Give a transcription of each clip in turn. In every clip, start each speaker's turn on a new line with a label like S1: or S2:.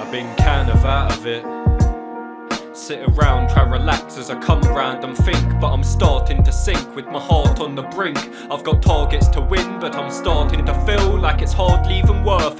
S1: I've been kind of out of it. Sit around, try relax as I come around and think But I'm starting to sink with my heart on the brink I've got targets to win but I'm starting to feel like it's worth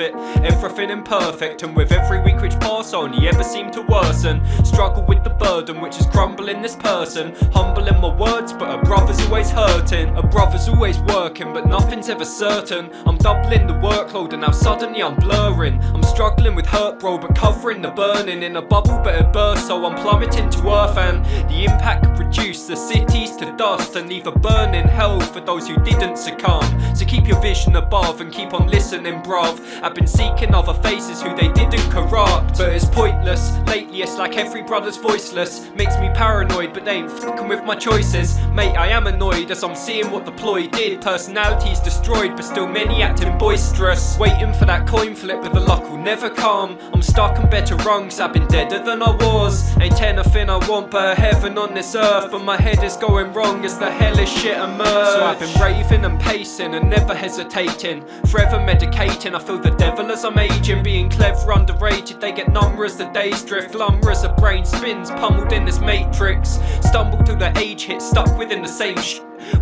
S1: it. Everything imperfect and with every week which pass only ever seem to worsen. Struggle with the burden which is crumbling this person. Humble in my words but a brother's always hurting. A brother's always working but nothing's ever certain. I'm doubling the workload and now suddenly I'm blurring. I'm struggling with hurt bro but covering the burning. In a bubble but it bursts so I'm plummeting to earth. And the impact could reduce the cities to dust and leave a burning hell for those who didn't succumb. So keep your vision above and keep on listening, bruv. I've been seeking other faces who they didn't corrupt, but it's pointless. Lately, it's like every brother's voiceless. Makes me paranoid, but they ain't fucking with my choices. Mate, I am annoyed as I'm seeing what the ploy did. Personalities destroyed, but still many acting boisterous. Waiting for that coin flip, but the luck will never come. I'm stuck on better rungs, I've been deader than I was. Ain't anything I want but heaven on this earth But my head is going wrong as the hellish shit emerge So I've been raving and pacing and never hesitating Forever medicating, I feel the devil as I'm aging Being clever, underrated, they get number as the days drift. Lumber as the brain spins, pummeled in this matrix. Stumble till the age hit, stuck within the same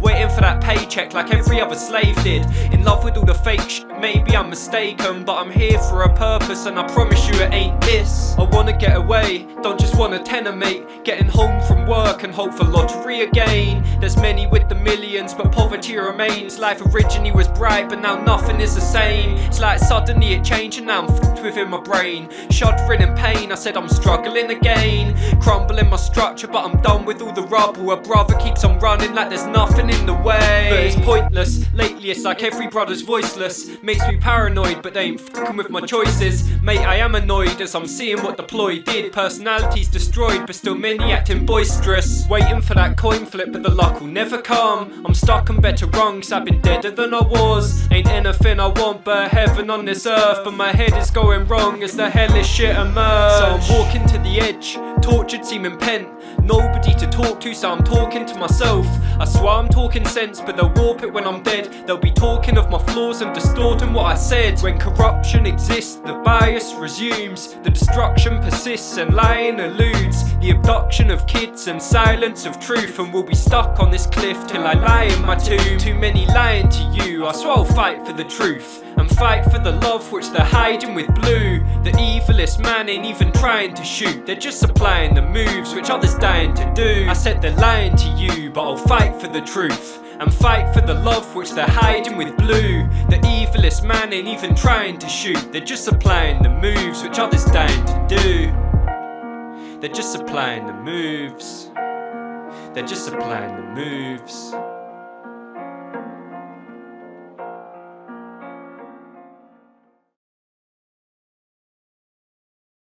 S1: Waiting for that paycheck like every other slave did. In love with all the fake sh maybe I'm mistaken But I'm here for a purpose and I promise you it ain't this. I wanna get away, don't just wanna tenor mate Getting home from work and hope for lottery again. There's many with the millions but poverty remains. Life originally was bright but now nothing is the same. It's like suddenly it changed and now I'm f***ed within my brain. Shuddering in pain, I said I'm struggling again. Crumbling my structure but I'm done with all the rubble. A brother keeps on running like there's nothing nothing in the way. But it's pointless. Lately, it's like every brother's voiceless. Makes me paranoid, but they ain't fucking with my choices. Mate, I am annoyed as I'm seeing what the ploy did. Personalities destroyed, but still many acting boisterous. Waiting for that coin flip, but the luck will never come. I'm stuck on better rungs, I've been deader than I was. Ain't anything I want but heaven on this earth. But my head is going wrong as the hellish shit emerge. So I'm walking to the edge, tortured, seeming pent. Nobody to talk to, so I'm talking to myself. I swear I'm talking sense, but they'll warp it when I'm dead. They'll be talking of my flaws and distorting what I said. When corruption exists, the bias resumes. The destruction persists and lying eludes. The abduction of kids and silence of truth. And we'll be stuck on this cliff till I lie in my tomb. Too many lying to you, I swear I'll fight for the truth. And fight for the love which they're hiding with blue. The evilest man ain't even trying to shoot. They're just supplying the moves which others dying to do. I said they're lying to you, but I'll fight for the truth and fight for the love which they're hiding with blue. The evilest man ain't even trying to shoot, they're just supplying the moves which others dying to do. They're just supplying the moves. They're just supplying the moves.